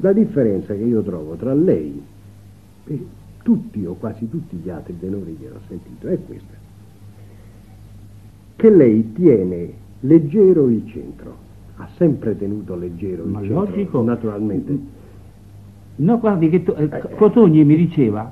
La differenza che io trovo tra lei e tutti o quasi tutti gli altri tenori che ho sentito è questa, che lei tiene leggero il centro, ha sempre tenuto leggero il Ma centro, logico. naturalmente. No, guardi che to- eh, Eh, Cotogni mi diceva,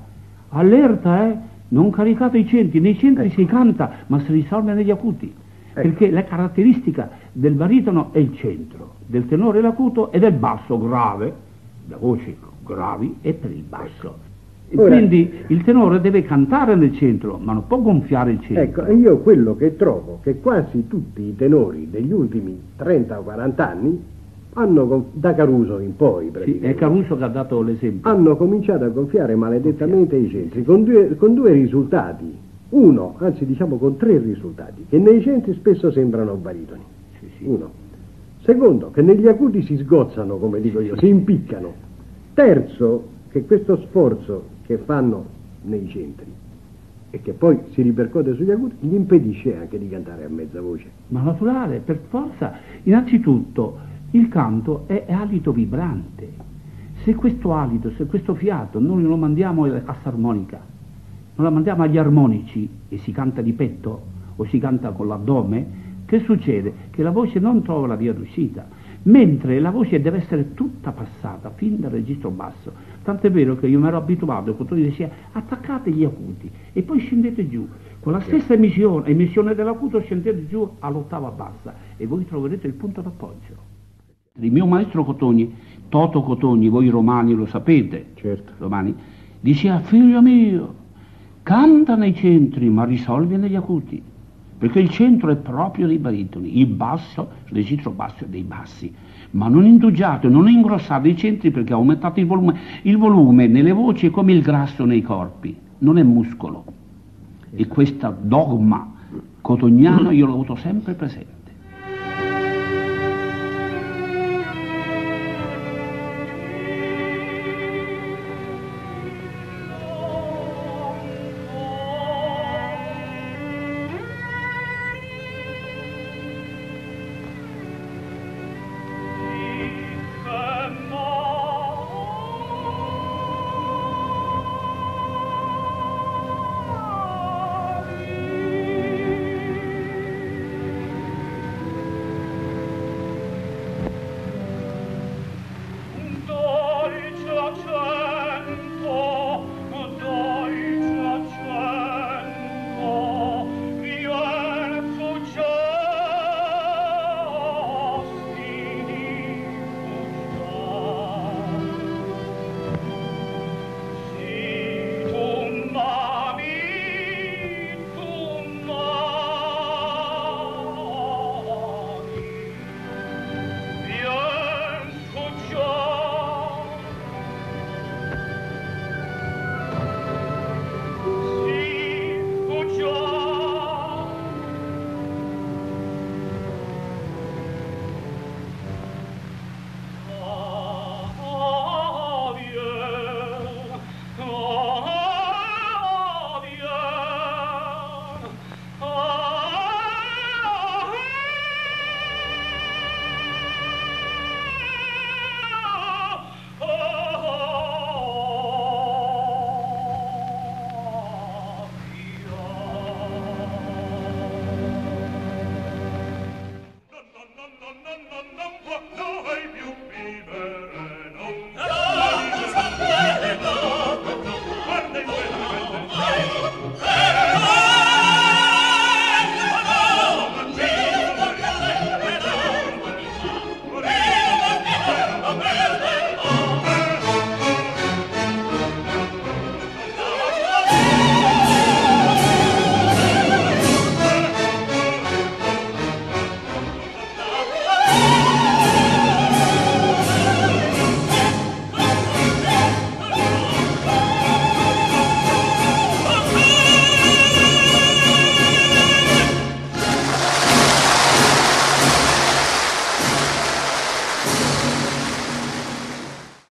allerta eh, non caricate i centri, nei centri Ecco. si canta ma si risolve negli acuti, Ecco. perché la caratteristica del baritono è il centro, del tenore l'acuto e del basso grave, da voci gravi e per il basso. Ora- Quindi il tenore deve cantare nel centro, ma non può gonfiare il centro. Ecco, io quello che trovo che quasi tutti i tenori degli ultimi 30 o 40 anni hanno, da Caruso in poi, Sì, è Caruso che ha dato l'esempio. hanno cominciato a gonfiare maledettamente i centri con due, con due risultati. Uno, anzi diciamo con tre risultati, che nei centri spesso sembrano baritoni. Sì, sì. Uno. Secondo, che negli acuti si sgozzano, come dico io, si impiccano. Terzo, che questo sforzo che fanno nei centri e che poi si ripercuote sugli acuti gli impedisce anche di cantare a mezza voce. Ma naturale, per forza. Innanzitutto, il canto è alito vibrante. Se questo alito, se questo fiato noi lo mandiamo alla cassa armonica, non la mandiamo agli armonici e si canta di petto o si canta con l'addome, che succede? Che la voce non trova la via d'uscita, mentre la voce deve essere tutta passata fin dal registro basso. Tant'è vero che io mi ero abituato, quando tu diceva attaccate gli acuti e poi scendete giù. Con la stessa emissione, emissione dell'acuto scendete giù all'ottava bassa e voi troverete il punto d'appoggio. Il mio maestro Cotogni, Toto Cotogni, voi romani lo sapete, Certo. romani, diceva figlio mio, canta nei centri ma risolvi negli acuti, perché il centro è proprio dei baritoni, il basso, il registro basso è dei bassi, ma non indugiate, non ingrossate i centri perché aumentate il volume. Il volume nelle voci è come il grasso nei corpi, non è muscolo. E questo dogma cotognano io l'ho avuto sempre presente.